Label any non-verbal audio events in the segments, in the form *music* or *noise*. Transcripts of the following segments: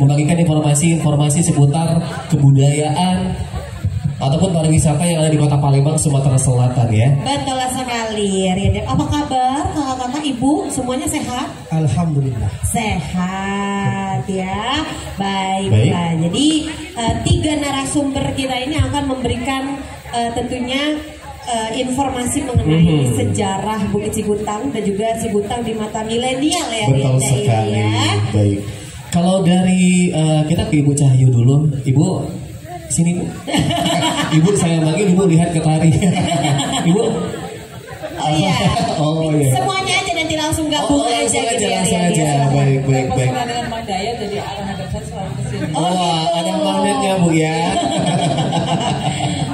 membagikan informasi-informasi seputar kebudayaan ataupun pariwisata yang ada di Kota Palembang, Sumatera Selatan ya. Betul sekali, Rian. Apa kabar kakak-kakak, ibu? Semuanya sehat? Alhamdulillah. Sehat ya. Baiklah. Baik. Jadi eh, tiga narasumber kita ini akan memberikan eh, tentunya eh, informasi mengenai Mhm. sejarah Bukit Cigutang dan juga Cigutang di mata milenial ya. Betul Rian, sekali. Ya. Baik. Kalau dari eh, kita ke Ibu Cahyo dulu, Ibu sini Bu. *laughs* Ibu saya panggil Ibu lihat ke tari. *laughs* Ibu. Oh iya. *laughs* Oh iya. Semuanya aja nanti langsung gabung Oh, aja langsung gitu aja, ya. langsung aja. ya. Baik, baik, baik. Pasangan dengan Mang Daya jadi arah hadap saya selalu ke sini. Oh, Wah, gitu. ada magnetnya Bu ya.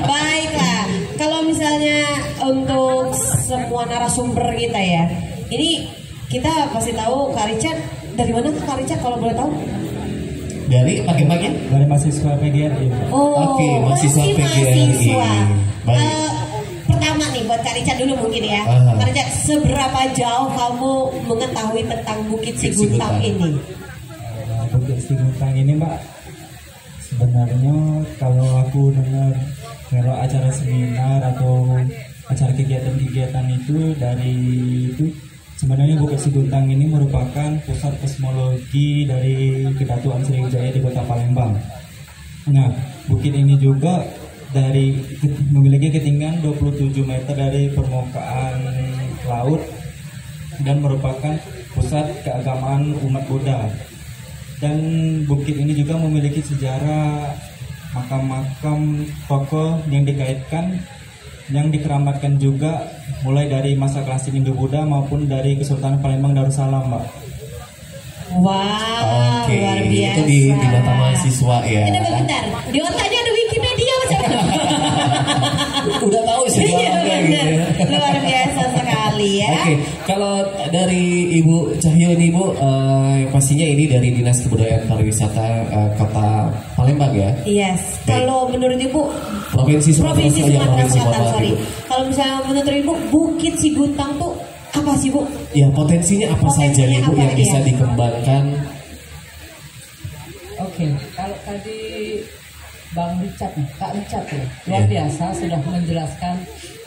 Baiklah, kalau misalnya untuk semua narasumber kita ya, ini kita pasti tahu Kak Richard dari mana tuh Kak Richard kalau boleh tahu? Dari pagi-pagi. Dari mahasiswa PGRI. Oh, Oke, mahasiswa masih PGRI. mahasiswa. Baik. Eh, pertama nih buat Kak Richard dulu mungkin ya. Aha. Kak Richard, seberapa jauh kamu mengetahui tentang Bukit Siguntang ini? Nah, Bukit Siguntang ini mbak sebenarnya kalau aku dengar kalau acara seminar atau acara kegiatan-kegiatan itu dari itu sebenarnya Bukit Siguntang ini merupakan pusat kosmologi dari Kedatuan Sriwijaya di Kota Palembang. Nah, bukit ini juga dari memiliki ketinggian 27 meter dari permukaan laut dan merupakan pusat keagamaan umat Buddha. Dan bukit ini juga memiliki sejarah makam-makam tokoh yang dikaitkan yang dikeramatkan juga mulai dari masa klasik Hindu Buddha maupun dari Kesultanan Palembang Darussalam, Mbak. Wow, Oke, luar biasa. itu di di mata mahasiswa ya. Ini bentar, di otaknya ada Wikipedia macam *laughs* Udah tahu Iya sejarahnya gitu benar, ya. luar biasa sekali ya. Oke, kalau dari Ibu Cahyo ini Bu, eh, pastinya ini dari Dinas Kebudayaan Pariwisata eh, Kota Palembang ya, Yes, kalau menurut ibu Provinsi Sumatera provinsi Selatan, Sumatera Provinsi Selatan, Sumatera, sorry. Kalau misalnya menurut ibu Bukit Siguntang tuh apa sih bu? Ya potensinya apa saja Potensinya nih Bu yang bisa iya. dikembangkan? Oke, kalau tadi Bang Richard, nih, Kak Richard ya, luar Iya. biasa sudah menjelaskan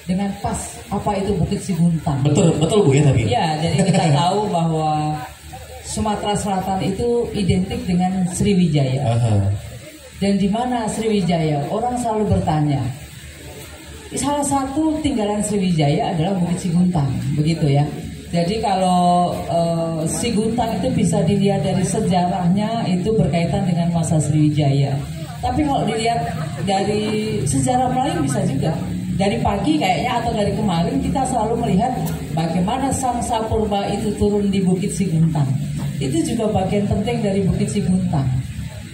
dengan pas apa itu Bukit Siguntang. Betul, betul Bu ya tadi. Ya, jadi kita *laughs* tahu bahwa Sumatera Selatan itu identik dengan Sriwijaya. Aha. Dan di mana Sriwijaya? Orang selalu bertanya. Salah satu tinggalan Sriwijaya adalah Bukit Siguntang, begitu ya. Jadi kalau eh, Siguntang itu bisa dilihat dari sejarahnya itu berkaitan dengan masa Sriwijaya. Tapi kalau dilihat dari sejarah Melayu bisa juga. Dari pagi kayaknya atau dari kemarin kita selalu melihat bagaimana Sang Sapurba itu turun di Bukit Siguntang. Itu juga bagian penting dari Bukit Siguntang.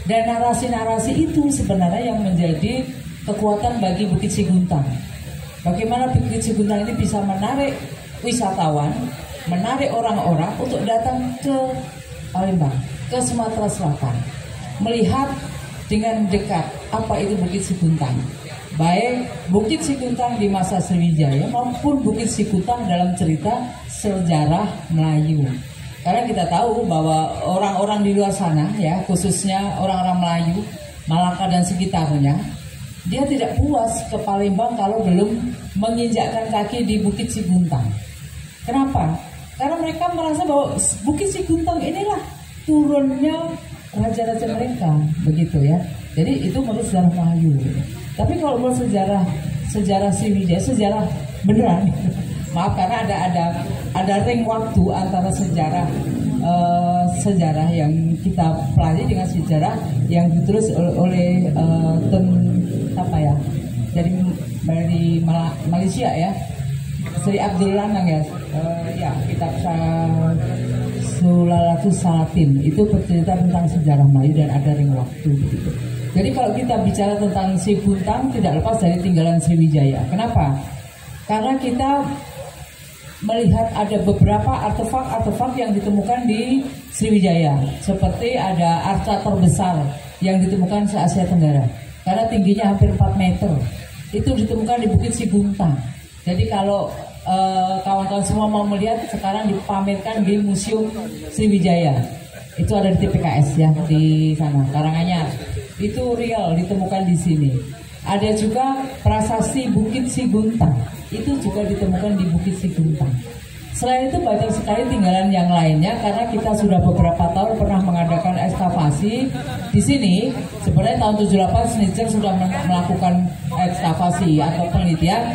Dan narasi-narasi itu sebenarnya yang menjadi kekuatan bagi Bukit Siguntang. Bagaimana Bukit Siguntang ini bisa menarik wisatawan, menarik orang-orang untuk datang ke Palembang, ke Sumatera Selatan, melihat dengan dekat apa itu Bukit Siguntang. Baik Bukit Siguntang di masa Sriwijaya maupun Bukit Siguntang dalam cerita sejarah Melayu. Karena kita tahu bahwa orang-orang di luar sana ya, khususnya orang-orang Melayu, Malaka dan sekitarnya, dia tidak puas ke Palembang kalau belum menginjakkan kaki di Bukit Siguntang. Kenapa? Karena mereka merasa bahwa Bukit Siguntang inilah turunnya raja-raja mereka, begitu ya. Jadi itu menurut sejarah Melayu. Tapi kalau menurut sejarah sejarah Sriwijaya, sejarah beneran. Maaf karena ada ada ada ring waktu antara sejarah eh, sejarah yang kita pelajari dengan sejarah yang ditulis oleh, oleh eh, tem apa ya dari dari Mala- Malaysia ya Sri Abdul Lanang ya Eh, ya kitab Sulalatus Salatin itu bercerita tentang sejarah Melayu dan ada ring waktu begitu. Jadi kalau kita bicara tentang si Buntang tidak lepas dari tinggalan Sriwijaya. Kenapa? Karena kita melihat ada beberapa artefak-artefak yang ditemukan di Sriwijaya. Seperti ada arca terbesar yang ditemukan se Asia Tenggara. Karena tingginya hampir 4 meter. Itu ditemukan di Bukit Siguntang jadi kalau eh, kawan-kawan semua mau melihat sekarang dipamerkan di Museum Sriwijaya. Itu ada di TPKS ya di sana Karanganyar. Itu real ditemukan di sini. Ada juga prasasti Bukit Siguntang. Itu juga ditemukan di Bukit Siguntang. Selain itu banyak sekali tinggalan yang lainnya karena kita sudah beberapa tahun pernah mengadakan ekskavasi di sini. Sebenarnya tahun 78 Snitcher sudah melakukan ekskavasi atau penelitian,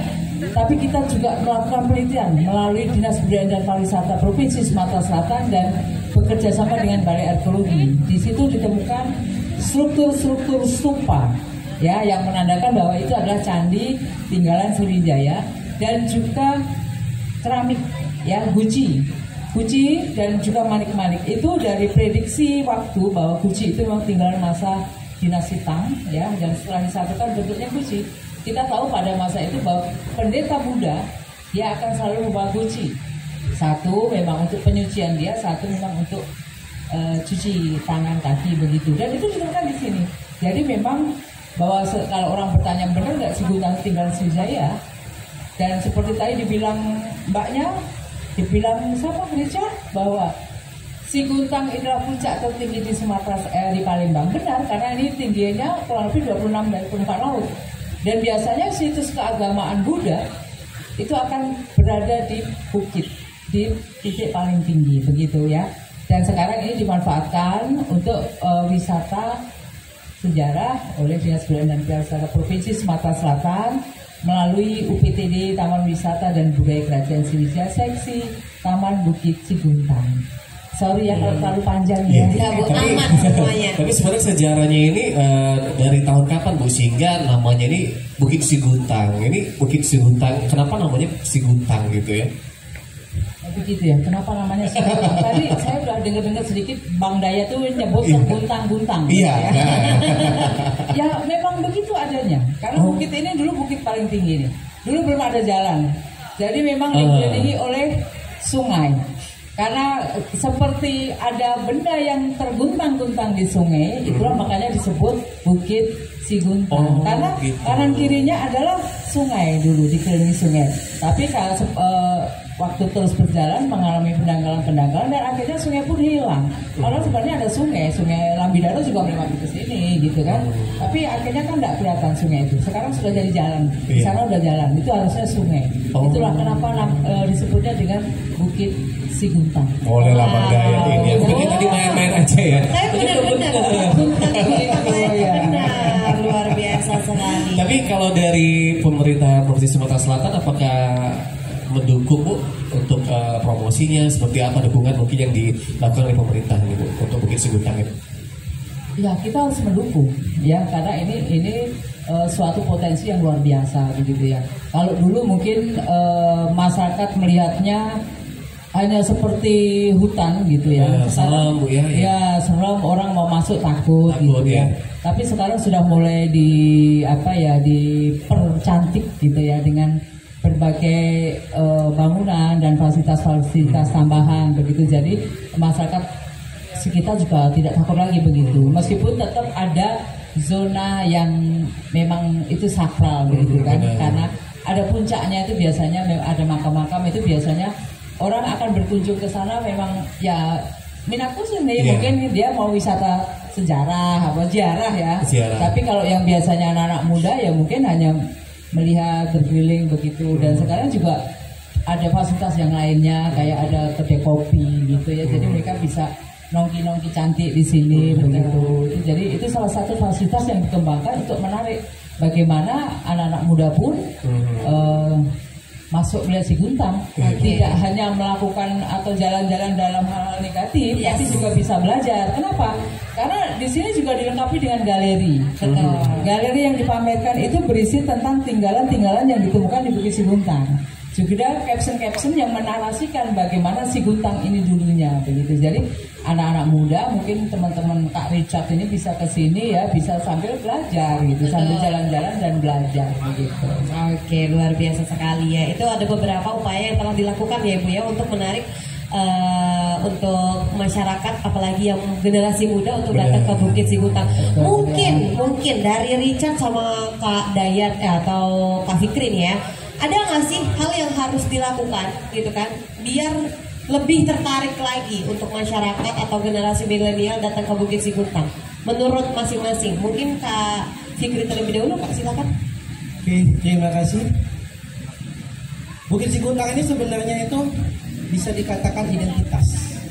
tapi kita juga melakukan penelitian melalui Dinas Budaya dan Pariwisata Provinsi Sumatera Selatan dan bekerja sama dengan Balai Arkeologi. Di situ ditemukan struktur-struktur stupa ya yang menandakan bahwa itu adalah candi tinggalan Sriwijaya dan juga keramik ya guci. Guci dan juga manik-manik. Itu dari prediksi waktu bahwa guci itu memang tinggalan masa dinasti Tang ya dan setelah disatukan bentuknya guci. Kita tahu pada masa itu bahwa pendeta Buddha dia akan selalu membawa guci. Satu memang untuk penyucian dia satu memang untuk eh, cuci tangan kaki begitu. Dan itu ditemukan di sini. Jadi memang bahwa kalau orang bertanya benar nggak si Gunung tinggal Sriwijaya dan seperti tadi dibilang mbaknya, dibilang siapa Richard bahwa si Guntang adalah puncak tertinggi di Sumatera eh, di Palembang. Benar karena ini tingginya kurang lebih 26 dari permukaan laut. Dan biasanya situs keagamaan Buddha itu akan berada di bukit di titik paling tinggi begitu ya. Dan sekarang ini dimanfaatkan untuk eh, wisata sejarah oleh Dinas Budaya dan Pariwisata Provinsi Sumatera Selatan melalui UPTD Taman Wisata dan Budaya Kerajaan Sriwijaya Seksi Taman Bukit Ciguntang. Sorry ya kalau terlalu panjang ya. Ya, Bu, Tapi- aman *laughs* semuanya. Tapi sebenarnya sejarahnya ini eh, dari tahun kapan Bu sehingga namanya ini Bukit Siguntang. Ini Bukit Siguntang. Kenapa namanya Siguntang gitu ya? Begitu ya. Kenapa namanya? Tadi saya udah dengar-dengar sedikit Bang Daya tuh nyebut Iya. guntang-guntang. Iya. Ya. nah. *laughs* ya memang begitu adanya. Karena Oh. bukit ini dulu bukit paling tinggi nih. Dulu belum ada jalan. Jadi memang Ah. dikelilingi oleh sungai. Karena seperti ada benda yang terguntang-guntang di sungai, itulah makanya disebut Bukit Siguntang. Oh, Karena gitu. kanan kirinya adalah sungai dulu dikelilingi sungai. Tapi kalau eh, waktu terus berjalan mengalami pendangkalan-pendangkalan dan akhirnya sungai pun hilang. Kalau sebenarnya ada sungai, sungai Lambidaro juga memang ke sini gitu kan. Tapi akhirnya kan tidak kelihatan sungai itu. Sekarang sudah jadi jalan. Di Iya. sana udah jalan. Itu harusnya sungai. Oh. Itulah kenapa eh, disebutnya dengan Bukit Siguntang. Oleh Lambang Daya ini. Aku pikir tadi main-main aja ya. Saya benar-benar guntang iya. luar biasa sekali. Tapi kalau dari pemerintah Provinsi Sumatera Selatan apakah mendukung Bu untuk eh, promosinya seperti apa dukungan mungkin yang dilakukan oleh pemerintah Bu untuk Bukit Siguntang ini? Ya kita harus mendukung ya karena ini ini eh, suatu potensi yang luar biasa begitu ya. Kalau dulu mungkin eh, masyarakat melihatnya hanya seperti hutan gitu ya. Ya, Sekarang- serem, Bu, ya, ya. Ya serem orang mau masuk takut, Takut, gitu ya. ya. Tapi sekarang sudah mulai di apa ya dipercantik gitu ya dengan berbagai eh, bangunan dan fasilitas-fasilitas tambahan begitu. Jadi masyarakat sekitar juga tidak takut lagi begitu. Meskipun tetap ada zona yang memang itu sakral begitu kan, benar. karena ada puncaknya itu biasanya ada makam-makam itu biasanya orang akan berkunjung ke sana memang ya minat khusus nih Iya. mungkin dia mau wisata sejarah apa ziarah ya. Ziarah. Tapi kalau yang biasanya anak-anak muda ya mungkin hanya melihat berkeliling begitu dan Hmm. sekarang juga ada fasilitas yang lainnya kayak ada kedai kopi gitu ya. Jadi Hmm. mereka bisa nongki-nongki cantik di sini begitu. Itu- Jadi itu salah satu fasilitas yang dikembangkan untuk menarik bagaimana anak-anak muda pun Hmm. Masuk melihat si Guntang Iya. tidak hanya melakukan atau jalan-jalan dalam hal-hal negatif Yes. tapi juga bisa belajar. Kenapa? Karena di sini juga dilengkapi dengan galeri. Galeri yang dipamerkan itu berisi tentang tinggalan-tinggalan yang ditemukan di Bukit Siguntang juga caption-caption yang menarasikan bagaimana si Guntang ini dulunya begitu jadi anak-anak muda mungkin teman-teman Kak Richard ini bisa ke sini ya bisa sambil belajar gitu sambil jalan-jalan dan belajar begitu Oke, luar biasa sekali ya. Itu ada beberapa upaya yang telah dilakukan ya Ibu ya untuk menarik eh, untuk masyarakat apalagi yang generasi muda untuk datang ke Bukit Siguntang. Mungkin mungkin dari Richard sama Kak Dayat eh, atau Kak Fikrin ya. Ada nggak sih hal yang harus dilakukan gitu kan biar lebih tertarik lagi untuk masyarakat atau generasi milenial datang ke Bukit Siguntang? Menurut masing-masing, mungkin Kak Fikri terlebih dahulu, Kak silakan. Oke, terima kasih. Bukit Sikuntang ini sebenarnya itu bisa dikatakan identitas.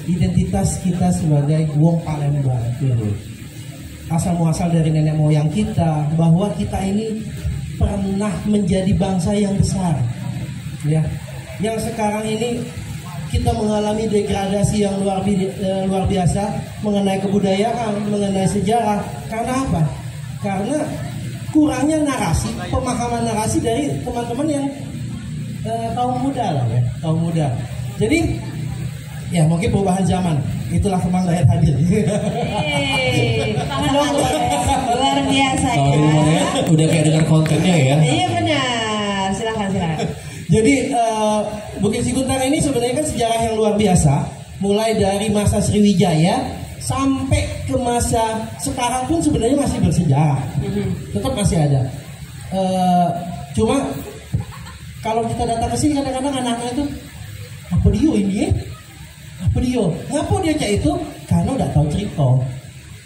Identitas kita sebagai Wong Palembang. Asal muasal dari nenek moyang kita bahwa kita ini pernah menjadi bangsa yang besar. Ya. Yang sekarang ini kita mengalami degradasi yang luar, eh, luar biasa mengenai kebudayaan, mengenai sejarah. Karena apa? Karena kurangnya narasi, pemahaman narasi dari teman-teman yang eh, kaum muda lah ya, kaum muda. Jadi ya mungkin perubahan zaman. Itulah kemang lahir hadir. Hei, luar biasa ya. ini ya, udah kayak dengar kontennya ya. Iya benar, silakan silakan. Jadi eh, Bukit Sikuntang ini sebenarnya kan sejarah yang luar biasa, mulai dari masa Sriwijaya sampai ke masa sekarang pun sebenarnya masih bersejarah, tetap masih ada. Eh, cuma kalau kita datang ke sini kadang-kadang anak-anak itu apa dia ini ya? Apa dia? Ngapa dia kayak itu? Karena udah tahu cerita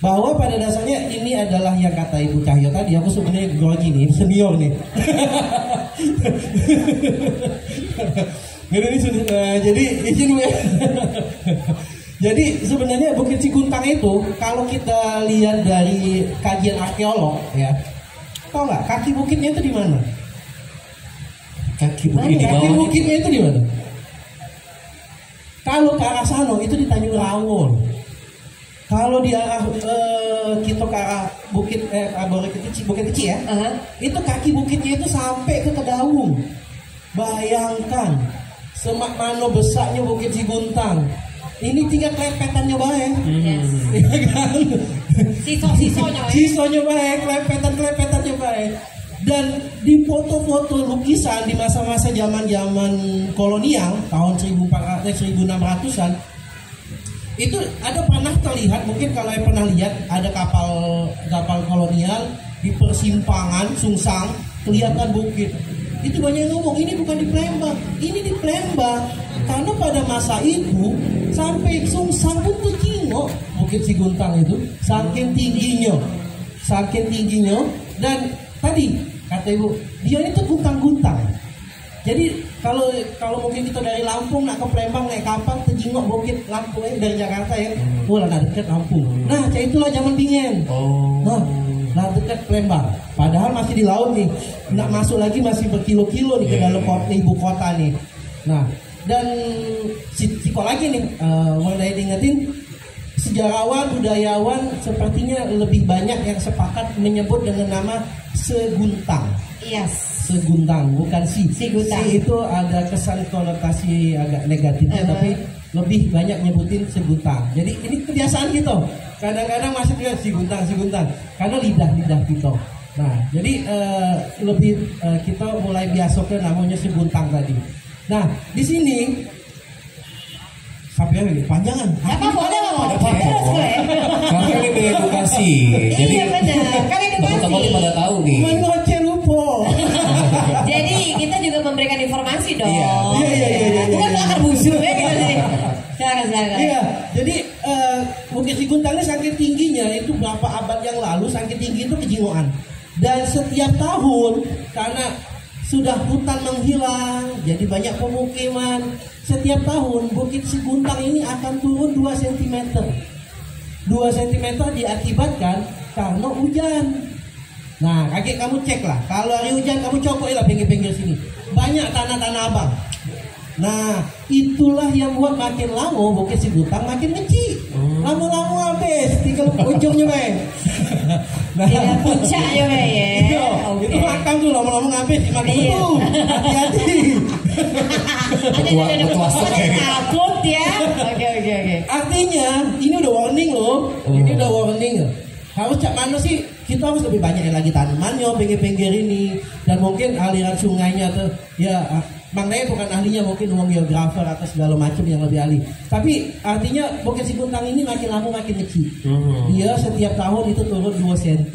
bahwa pada dasarnya ini adalah yang kata Ibu Cahyo tadi aku sebenarnya grogi nih senior nih jadi, ini sudah- eh, jadi izin gue. *laughs* jadi sebenarnya Bukit Cikuntang itu kalau kita lihat dari kajian arkeolog ya, tau nggak kaki bukitnya itu di mana? Kaki bukit di Kaki bawah. bukitnya itu di mana? Kalau ke arah sana itu di Tanjung Rawon. Kalau di arah eh, kita ke arah bukit eh arah bukit kecil, bukit kecil ya, Aha. itu kaki bukitnya itu sampai ke Kedaung. Bayangkan semak mano besarnya bukit Ciguntang. Ini tinggal klepetannya baik. Yes. *laughs* Ya kan? Siso-sisonya ya. Sisonya baik, klepetan-klepetannya baik. Dan di foto-foto lukisan di masa-masa zaman-zaman kolonial tahun 1400 eh, 1600-an itu ada pernah terlihat mungkin kalau yang pernah lihat ada kapal kapal kolonial di persimpangan Sungsang kelihatan bukit. Itu banyak yang ngomong ini bukan di Palembang ini di Palembang. Karena pada masa itu sampai Sungsang pun terjengok bukit Siguntang itu saking tingginya saking tingginya dan tadi kata ibu dia itu guntang-guntang jadi kalau kalau mungkin kita dari Lampung nak ke Palembang naik kapal terjengok bukit Lampung eh, dari Jakarta ya, oh lah dekat Lampung. Nah, kayak itulah zaman dingin. Oh. Nah, lah dekat Palembang. Padahal masih di laut nih, nak masuk lagi masih berkilo-kilo nih ke dalam kota, ibu kota nih. Nah, dan si, si kok lagi nih, eh mulai diingetin sejarawan, budayawan sepertinya lebih banyak yang sepakat menyebut dengan nama Seguntang. Yes. Seguntang, bukan si. Siguntang. Si itu ada kesan konotasi agak negatifnya, Uh-huh. tapi lebih banyak nyebutin seguntang. Jadi ini kebiasaan gitu. Kadang-kadang masuk juga seguntang, seguntang. Karena lidah-lidah kita. Nah, jadi eh, lebih eh, kita mulai biasa ke namanya seguntang tadi. Nah, di sini sampai lagi panjangan. Gak apa-apa, gak apa-apa. Terus gue. Karena ini edukasi. Jadi Iya benar. Kan edukasi. *laughs* teman-teman ini pada tahu nih. Menoce lupo. *laughs* Jadi kita juga memberikan informasi dong. Iya. Iya, iya, iya, iya, Bukan iya. akar busuk ya gitu sih. Silakan silakan. Iya, jadi Bukit Siguntang ini saking tingginya itu berapa abad yang lalu saking tinggi itu kejingoan. Dan setiap tahun karena sudah hutan menghilang, jadi banyak pemukiman. Setiap tahun Bukit Siguntang ini akan turun 2 cm. 2 cm diakibatkan karena hujan. Nah, kakek kamu cek lah. Kalau hari hujan kamu cokok lah pinggir-pinggir sini. Banyak tanah-tanah abang. Nah, itulah yang buat makin lama Bukit Siguntang makin kecil. Lama-lama habis, tinggal ujungnya, Bang. *laughs* nah, Tinggal puncaknya, Bang, ya. Iya, Oke. itu makam tuh lama-lama habis, makan Iya. betul. Hati-hati. Kayak gitu. takut ya. Oke oke oke. Artinya, ini udah warning loh. Ini udah warning. Harus cak mana sih? Kita harus lebih banyak lagi tanamannya, pinggir-pinggir ini. Dan mungkin aliran sungainya tuh, ya Bang bukan ahlinya, mungkin uang geografer atau segala macam yang lebih ahli. Tapi artinya Bukit Sikuntang ini makin lama makin kecil. Hmm. Dia setiap tahun itu turun 2 cm.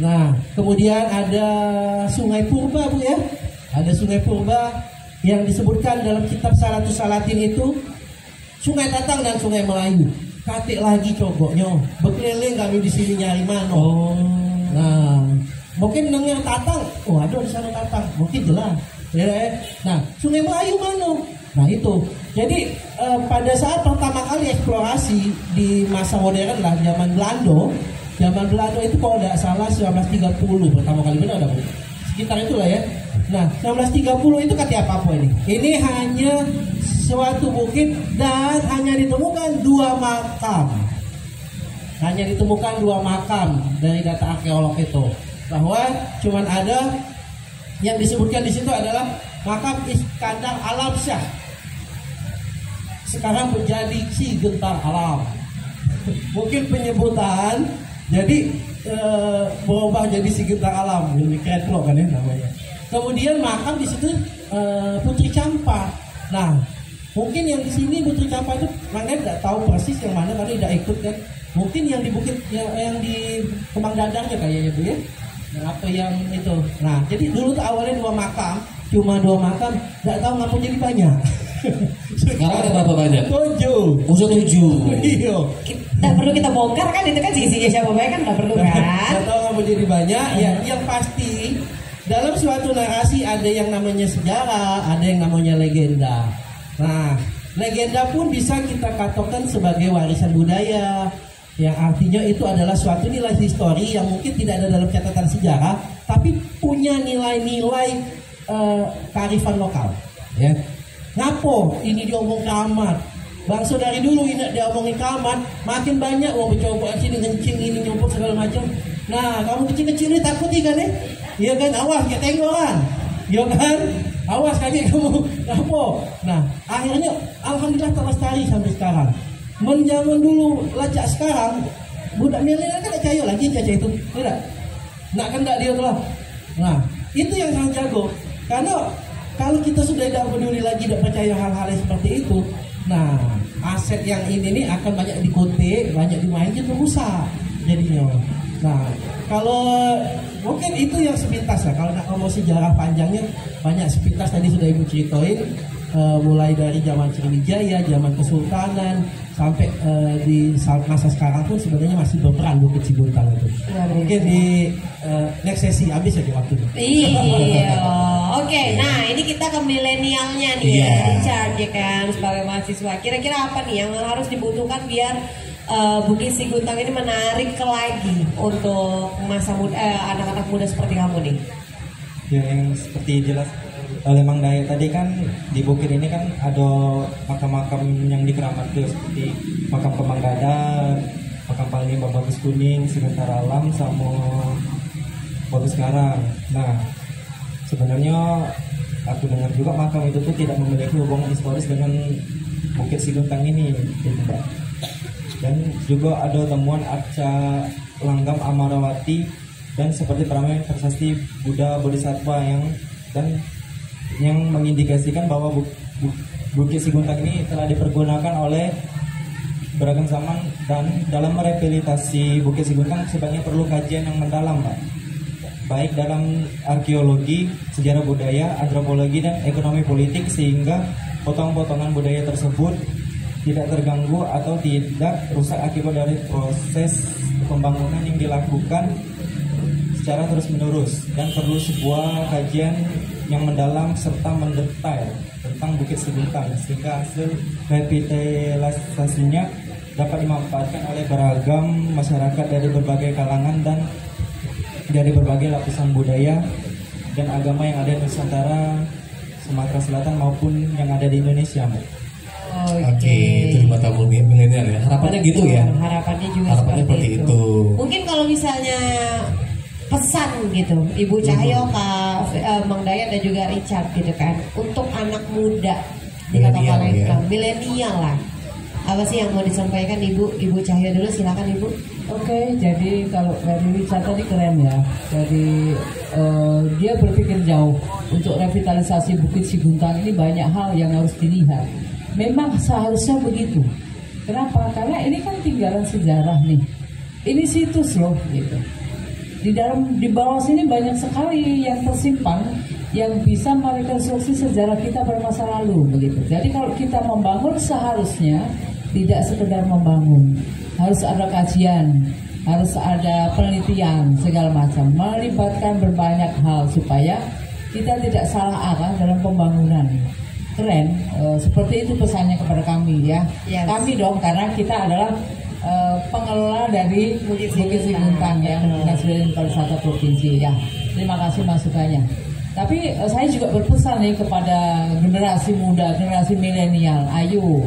Nah, kemudian ada Sungai Purba, Bu ya. Ada Sungai Purba yang disebutkan dalam kitab Salatus Salatin itu Sungai Tatang dan Sungai Melayu. Katik lagi cogoknya. Berkeliling kami di sini nyari mano. Oh. Nah, mungkin dengar Tatang, oh ada di sana Tatang, mungkin jelas. Ya, ya. Nah, Sungai Melayu mana? Nah itu. Jadi eh, pada saat pertama kali eksplorasi di masa modern lah, zaman Belanda, zaman Belanda itu kalau tidak salah 1930 pertama kali benar ada? Sekitar itulah ya. Nah, 1930 itu kata apa ini? Ini hanya suatu bukit dan hanya ditemukan dua makam hanya ditemukan dua makam dari data arkeolog itu bahwa cuman ada yang disebutkan di situ adalah makam Iskandar Alam Syah. Sekarang menjadi si gentar alam. *laughs* Mungkin penyebutan jadi eh, berubah jadi si gentar alam. Ini keren loh kan ya namanya. Kemudian makam di situ eh, Putri Campa. Nah mungkin yang di sini Putri Campa itu mana tidak tahu persis yang mana karena tidak ikut kan. Mungkin yang di bukit yang, yang di Kemang Dadangnya kayaknya bu ya Nah, apa yang itu? Nah jadi dulu tuh awalnya dua makam cuma dua makam tidak tahu ngapa jadi banyak. *laughs* Sekarang ada berapa banyak? tujuh. Usul tujuh. iya. Tidak perlu kita bongkar kan itu kan sisi siapa baik kan nggak perlu kan. Nggak tahu ngapa jadi banyak. Ya yang pasti dalam suatu narasi ada yang namanya sejarah ada yang namanya legenda. Nah legenda pun bisa kita katakan sebagai warisan budaya yang artinya itu adalah suatu nilai histori yang mungkin tidak ada dalam catatan sejarah tapi punya nilai-nilai eh, kearifan lokal. Ya. Ngapo ini diomong kamat bangsa dari dulu ini diomongin kamat makin banyak mau mencoba sini ngencing ini nyumput segala macam. Nah kamu kecil-kecil ini takut ikan ya iya kan? Awas kayak tenggoran iya kan? Awas kaki kamu. Ngapo? Nah akhirnya alhamdulillah terlestari sampai sekarang menjaman dulu lacak sekarang budak milenial kan cayo lagi caca itu. Tidak nak kendak dia telah nah itu yang sangat jago. Karena kalau kita sudah tidak peduli lagi tidak percaya hal-hal seperti itu nah aset yang ini nih akan banyak dikote banyak dimainkan rusak jadinya. Nah kalau mungkin itu yang sepintas lah. Kalau nak ngomong sejarah panjangnya banyak sepintas tadi sudah ibu ceritain eh, mulai dari zaman Sriwijaya, zaman Kesultanan sampai eh, di saat masa sekarang pun sebenarnya masih berperan Bukit Siguntang itu. Biasa. Mungkin di eh, next sesi habis aja waktunya. Iya, *laughs* oke. Nah, ini kita ke milenialnya nih Iya. ya, Richard ya kan sebagai mahasiswa. Kira-kira apa nih yang harus dibutuhkan biar eh, Bukit Siguntang ini menarik lagi untuk masa muda, eh, anak-anak muda seperti kamu nih? Ya, yang seperti jelas oleh Mang Daya tadi kan di bukit ini kan ada makam-makam yang dikeramatkan seperti makam Dadar, makam Panglima Bagus Kuning, Sebentar Alam sama Bagus Karang. Nah, sebenarnya aku dengar juga makam itu tuh tidak memiliki hubungan historis dengan Bukit Siguntang ini, gitu. Dan juga ada temuan arca langgam Amarawati dan seperti pramana prasasti Buddha Bodhisattva yang dan yang mengindikasikan bahwa bu, bu- Bukit Siguntang ini telah dipergunakan oleh beragam zaman dan dalam merehabilitasi Bukit Siguntang sebenarnya perlu kajian yang mendalam, Pak. Baik dalam arkeologi, sejarah budaya, antropologi dan ekonomi politik sehingga potong-potongan budaya tersebut tidak terganggu atau tidak rusak akibat dari proses pembangunan yang dilakukan secara terus-menerus dan perlu sebuah kajian yang mendalam serta mendetail tentang Bukit Siguntang sehingga hasil revitalisasinya dapat dimanfaatkan oleh beragam masyarakat dari berbagai kalangan dan dari berbagai lapisan budaya dan agama yang ada di Nusantara, Sumatera Selatan maupun yang ada di Indonesia, Mbak. Oke, itu di mata milenial ya. Harapannya gitu ya. Harapannya juga Harapannya seperti, seperti itu. itu. Mungkin kalau misalnya pesan gitu, Ibu Cahyo, Kak eh, Mang Dayat dan juga Richard gitu kan, untuk anak muda di Kota Milenial, Palembang, ya. milenial lah. Apa sih yang mau disampaikan Ibu? Ibu Cahyo dulu, silakan Ibu. Oke, jadi kalau dari Richard tadi keren ya. Jadi eh, dia berpikir jauh untuk revitalisasi Bukit Siguntang ini banyak hal yang harus dilihat. Memang seharusnya begitu. Kenapa? Karena ini kan tinggalan sejarah nih. Ini situs loh gitu. Di dalam di bawah sini banyak sekali yang tersimpan yang bisa merekonstruksi sejarah kita pada masa lalu begitu. Jadi kalau kita membangun seharusnya tidak sekedar membangun, harus ada kajian, harus ada penelitian segala macam, melibatkan berbanyak hal supaya kita tidak salah arah dalam pembangunan. Keren, eh, seperti itu pesannya kepada kami ya. Yes. Kami dong karena kita adalah eh, pengelola dari Bukit. Siguntang ya, Dinas Pendidikan Pariwisata Provinsi ya. Terima kasih masukannya. Tapi eh, saya juga berpesan nih kepada generasi muda, generasi milenial. Ayo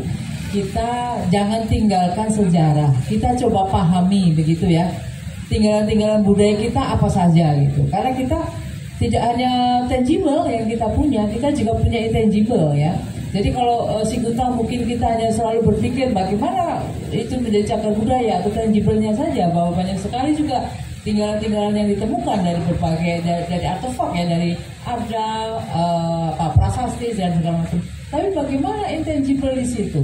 kita jangan tinggalkan sejarah. Kita coba pahami begitu ya. Tinggalan-tinggalan budaya kita apa saja gitu. Karena kita tidak hanya tangible yang kita punya, kita juga punya intangible ya. Jadi kalau uh, Siguntang mungkin kita hanya selalu berpikir bagaimana itu menjadi cagar budaya atau tangible-nya saja bahwa banyak sekali juga tinggalan-tinggalan yang ditemukan dari berbagai dari, dari artefak ya dari arda, uh, apa, prasasti dan segala macam. Tapi bagaimana intangible di situ?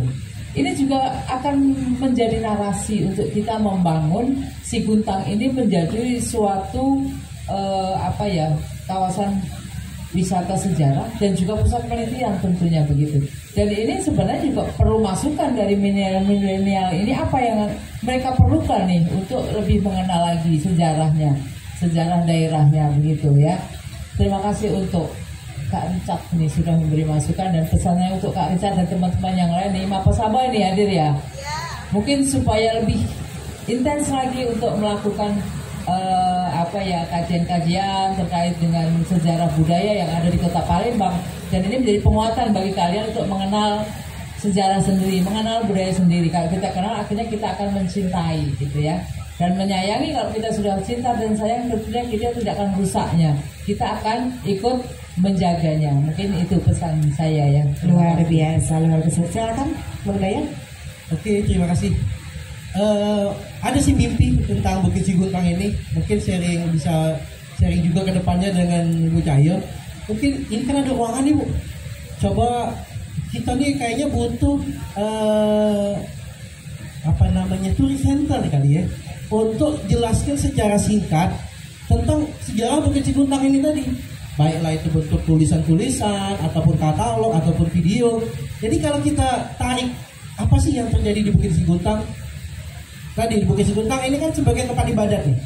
Ini juga akan menjadi narasi untuk kita membangun Siguntang ini menjadi suatu eh, apa ya kawasan wisata sejarah dan juga pusat penelitian tentunya begitu. Dan ini sebenarnya juga perlu masukan dari milenial ini apa yang mereka perlukan nih untuk lebih mengenal lagi sejarahnya, sejarah daerahnya begitu ya. Terima kasih untuk Kak Richard nih sudah memberi masukan dan pesannya untuk Kak Richard dan teman-teman yang lain nih Mapa Sabah ini hadir ya. Mungkin supaya lebih intens lagi untuk melakukan eh, apa ya kajian-kajian terkait dengan sejarah budaya yang ada di Kota Palembang dan ini menjadi penguatan bagi kalian untuk mengenal sejarah sendiri, mengenal budaya sendiri. Kalau kita kenal akhirnya kita akan mencintai gitu ya. Dan menyayangi kalau kita sudah cinta dan sayang tentunya kita tidak akan rusaknya. Kita akan ikut menjaganya. Mungkin itu pesan saya ya. Luar biasa, luar biasa. Silakan, Bang Dayan. Oke, terima kasih. Eh, ada sih mimpi tentang Bukit Siguntang ini. Mungkin sharing bisa sharing juga ke depannya dengan Bu Cahyo. Mungkin ini kan ada ruangan nih Bu. Coba kita nih kayaknya butuh eh, apa namanya turis center kali ya untuk jelaskan secara singkat tentang sejarah Bukit Siguntang ini tadi baiklah itu bentuk tulisan-tulisan ataupun katalog ataupun video jadi kalau kita tarik apa sih yang terjadi di Bukit Siguntang tadi di Bukit Siguntang ini kan sebagai tempat ibadat nih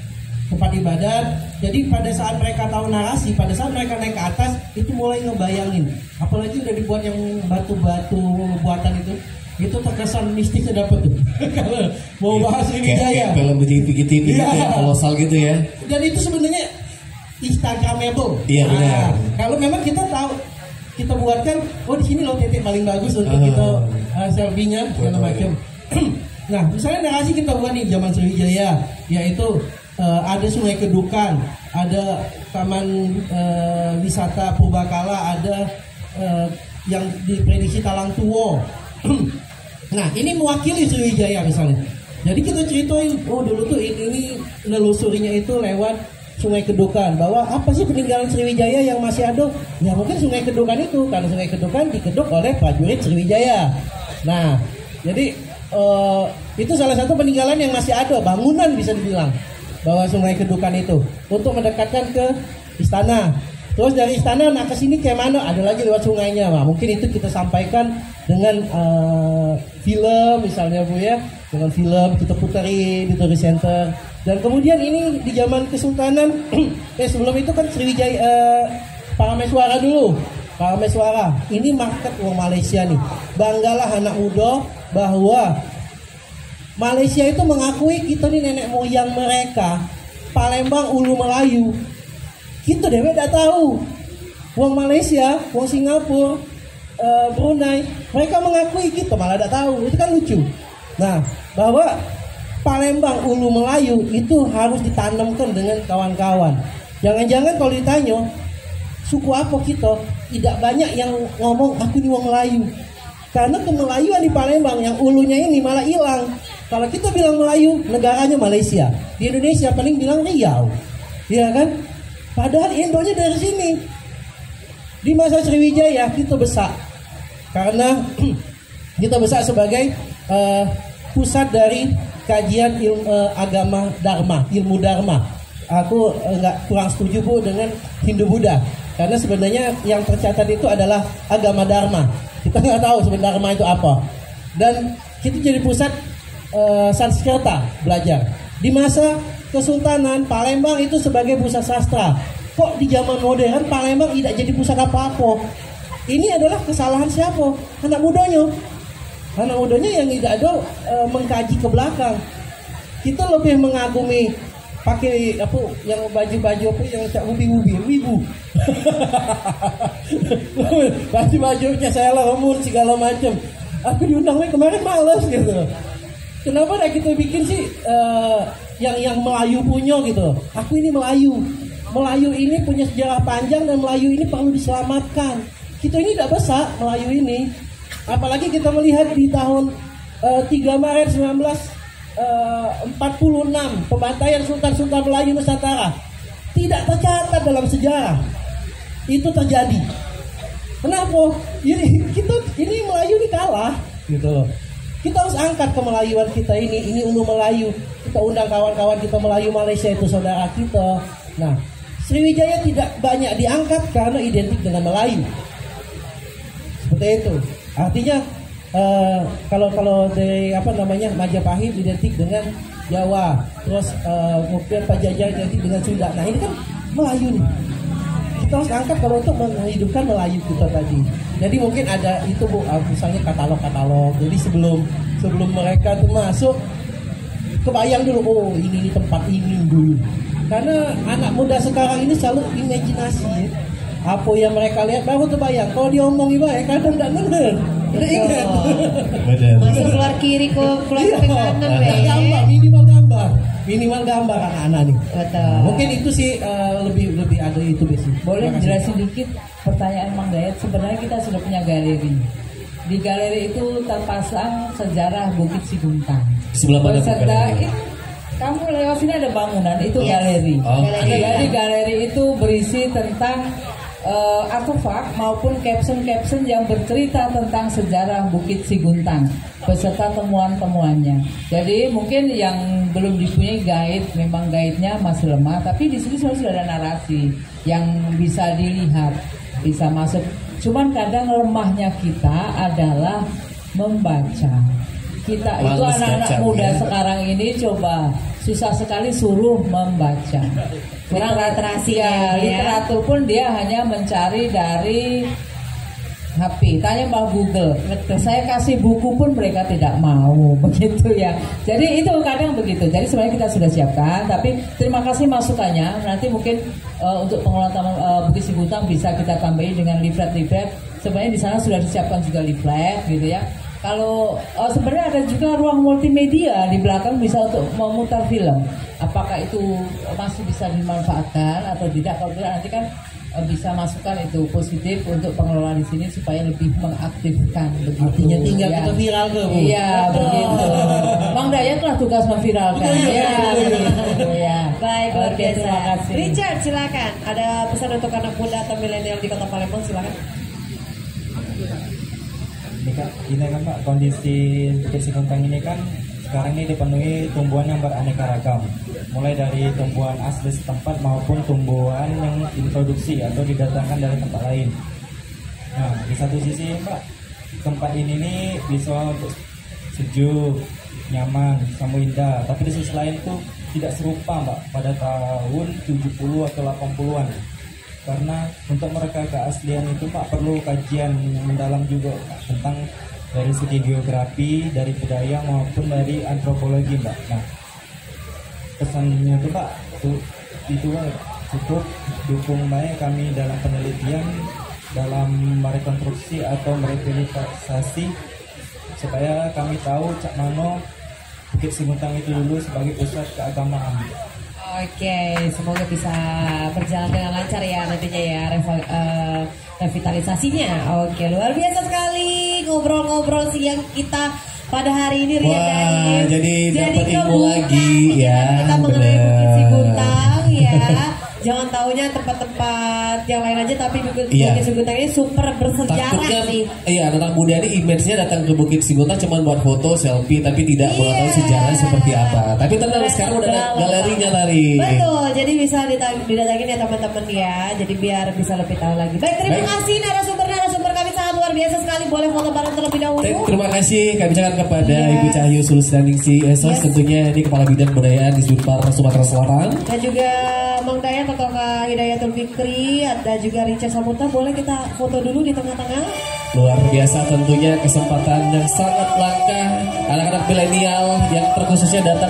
tempat ibadat jadi pada saat mereka tahu narasi pada saat mereka naik ke atas itu mulai ngebayangin apalagi udah dibuat yang batu-batu buatan itu itu terkesan mistisnya dapet tuh *laughs* kalau mau bahas ini Kayak, kayak ya film di TV TV gitu Iya. ya, kolosal gitu ya. dan itu sebenarnya Instagramable. Iya, Nah, benar. kalau memang kita tahu kita buatkan, oh di sini loh titik paling bagus untuk Ah. kita uh, selfie-nya segala macam. *clears throat* nah, misalnya narasi kita buat nih zaman Sriwijaya, yaitu uh, ada Sungai Kedukan, ada Taman uh, Wisata Purbakala, ada uh, yang diprediksi Talang Tuwo. *clears throat* nah, ini mewakili Sriwijaya misalnya. Jadi kita ceritain, oh dulu tuh ini, ini nelusurinya itu lewat Sungai Kedukan bahwa apa sih peninggalan Sriwijaya yang masih ada? Ya mungkin Sungai Kedukan itu karena Sungai Kedukan dikeduk oleh prajurit Sriwijaya. Nah, jadi eh, itu salah satu peninggalan yang masih ada, bangunan bisa dibilang bahwa Sungai Kedukan itu untuk mendekatkan ke istana. Terus dari istana nah ke sini kayak mana? Ada lagi lewat sungainya. Nah, mungkin itu kita sampaikan dengan eh, film misalnya Bu ya, dengan film kita putari di Tourist Center. Dan kemudian ini di zaman Kesultanan *clears throat* eh sebelum itu kan Sriwijaya eh, Parameswara dulu. Parameswara. Ini market uang Malaysia nih. Banggalah anak muda bahwa Malaysia itu mengakui kita nih nenek moyang mereka Palembang Ulu Melayu. Kita deh tidak tahu. Wong Malaysia, wong Singapura, eh, Brunei, mereka mengakui kita malah tidak tahu. Itu kan lucu. Nah, bahwa Palembang Ulu Melayu itu harus ditanamkan dengan kawan-kawan. Jangan-jangan kalau ditanya suku apa kita, tidak banyak yang ngomong aku ini wong Melayu. Karena kemelayuan di Palembang yang ulunya ini malah hilang. Kalau kita bilang Melayu, negaranya Malaysia. Di Indonesia paling bilang Riau. Iya kan? Padahal Indonya dari sini. Di masa Sriwijaya kita besar. Karena *clears throat* kita besar sebagai eh, pusat dari kajian ilmu eh, agama Dharma, ilmu Dharma. Aku eh, nggak kurang setuju bu dengan Hindu Buddha. Karena sebenarnya yang tercatat itu adalah agama Dharma. Kita nggak tahu sebenarnya Dharma itu apa. Dan kita jadi pusat eh, Sanskerta belajar. Di masa Kesultanan Palembang itu sebagai pusat sastra. Kok di zaman modern Palembang tidak jadi pusat apa-apa? Ini adalah kesalahan siapa? Anak mudanya. Anak mudanya yang tidak ada eh, mengkaji ke belakang. Kita lebih mengagumi pakai apa yang baju-baju apa yang cak ubi-ubi, wibu. *laughs* Baju-bajunya saya lamun segala macam. Aku diundang kemarin males gitu. Kenapa dah kita bikin sih eh, yang yang Melayu punya gitu? Aku ini Melayu. Melayu ini punya sejarah panjang dan Melayu ini perlu diselamatkan. Kita ini tidak besar Melayu ini. Apalagi kita melihat di tahun eh, 3 Maret 19 eh, 46 pembantaian Sultan-Sultan Melayu Nusantara tidak tercatat dalam sejarah. Itu terjadi. Kenapa? Ini kita ini Melayu ini kalah gitu loh. Kita harus angkat kemelayuan kita ini. Ini ulu Melayu. Kita undang kawan-kawan kita Melayu Malaysia itu saudara kita. Nah, Sriwijaya tidak banyak diangkat karena identik dengan Melayu. Seperti itu. Artinya eh, kalau kalau dari apa namanya Majapahit identik dengan Jawa, terus eh, kemudian Pajajaran identik dengan Sunda. Nah ini kan Melayu nih. Kita harus angkat kalau untuk menghidupkan Melayu kita tadi. Jadi mungkin ada itu bu, ah, misalnya katalog-katalog. Jadi sebelum sebelum mereka tuh masuk, kebayang dulu, oh ini, ini tempat ini dulu. Karena anak muda sekarang ini selalu imajinasi ya. Apa yang mereka lihat baru terbayang. Kalau dia omong iba ya kadang tidak benar. Ingat. Benar. Masuk keluar kiri ke keluar Iya, ke kanan Nah, weh. gambar minimal gambar minimal gambar anak-anak nih. Betul. Nah, mungkin itu sih eh, lebih lebih ada itu besi. Boleh jelasin dikit pertanyaan Mang Dayat. Sebenarnya kita sudah punya galeri. Di galeri itu terpasang sejarah Bukit Siguntang. Sebelah mana Beserta kamu lewat sini ada bangunan itu Yes. galeri. Oke. Jadi galeri itu berisi tentang eh, artefak maupun caption-caption yang bercerita tentang sejarah Bukit Siguntang beserta temuan-temuannya. Jadi mungkin yang belum dipunyai guide, memang guide-nya masih lemah, tapi di sini sudah ada narasi yang bisa dilihat, bisa masuk. Cuman kadang lemahnya kita adalah membaca. Kita itu anak-anak muda ya. sekarang ini coba susah sekali suruh membaca. Kurang literasinya, ya, ya. literatur pun dia hanya mencari dari HP. Tanya Mbak Google. Saya kasih buku pun mereka tidak mau, *laughs* begitu ya. Jadi itu kadang begitu. Jadi sebenarnya kita sudah siapkan, tapi terima kasih masukannya. Nanti mungkin eh, untuk pengelola taman eh, Bukit Sibutang bisa kita tambahin dengan leaflet-leaflet. Sebenarnya di sana sudah disiapkan juga leaflet, gitu ya. Kalau eh, sebenarnya ada juga ruang multimedia di belakang bisa untuk memutar film. Apakah itu masih bisa dimanfaatkan atau tidak? Kalau tidak nanti kan eh, bisa masukkan itu positif untuk pengelola di sini supaya lebih mengaktifkan begitu. Artinya tinggal Ya. kita viral ke bu. Iya begitu. *laughs* Bang Dayat lah tugas memviralkan. Betul, Ya, ya. Baik, luar Oke, biasa. Terima kasih. Richard, silakan. Ada pesan untuk anak muda atau milenial di Kota Palembang, silakan. Ini kan, ini kan Pak kondisi Bukit Sikuntang ini kan sekarang ini dipenuhi tumbuhan yang beraneka ragam. Mulai dari tumbuhan asli setempat maupun tumbuhan yang diproduksi atau didatangkan dari tempat lain. Nah di satu sisi Pak tempat ini nih bisa untuk sejuk nyaman sama indah. Tapi di sisi lain tuh tidak serupa Mbak pada tahun 70 atau 80-an karena untuk mereka keaslian itu Pak perlu kajian mendalam juga Pak, tentang dari segi geografi, dari budaya maupun dari antropologi Mbak. Nah, pesannya itu Pak, itu, itu cukup dukung baik kami dalam penelitian, dalam merekonstruksi atau merevitalisasi supaya kami tahu cak mano Bukit Singutang itu dulu sebagai pusat keagamaan. Oke, semoga bisa berjalan dengan lancar ya nantinya ya eh, revitalisasinya. Oke, luar biasa sekali ngobrol-ngobrol siang kita pada hari ini Ria Wah, Daim. jadi dapat ilmu kebuka lagi, ya, Kita mengenai. Bukit Siguntang ya. Jangan taunya tempat-tempat yang lain aja tapi Bukit, Iya. Bukit Siguntang ini super bersejarah Takutnya sih. iya anak muda ini image-nya datang ke Bukit Siguntang cuma buat foto, selfie tapi tidak tahu Iya. sejarah seperti apa. Tapi tenang Keren sekarang udah ada banget. galerinya tadi. Betul, jadi bisa didatangin ya teman-teman ya. Jadi biar bisa lebih tahu lagi. Baik, terima Baik. kasih luar biasa sekali. Boleh foto bareng terlebih dahulu. Te- Terima kasih kami ucapkan kepada Iya. Ibu Cahyo Sulistaningsi Esos Yes. tentunya ini Kepala Bidang Budayaan di Sudpar Sumatera Selatan. Dan juga Mang Dayat atau Kak Hidayatul Fikri Ada juga Rica Samuta Boleh kita foto dulu di tengah-tengah Luar biasa tentunya kesempatan yang sangat langka anak-anak milenial yang terkhususnya datang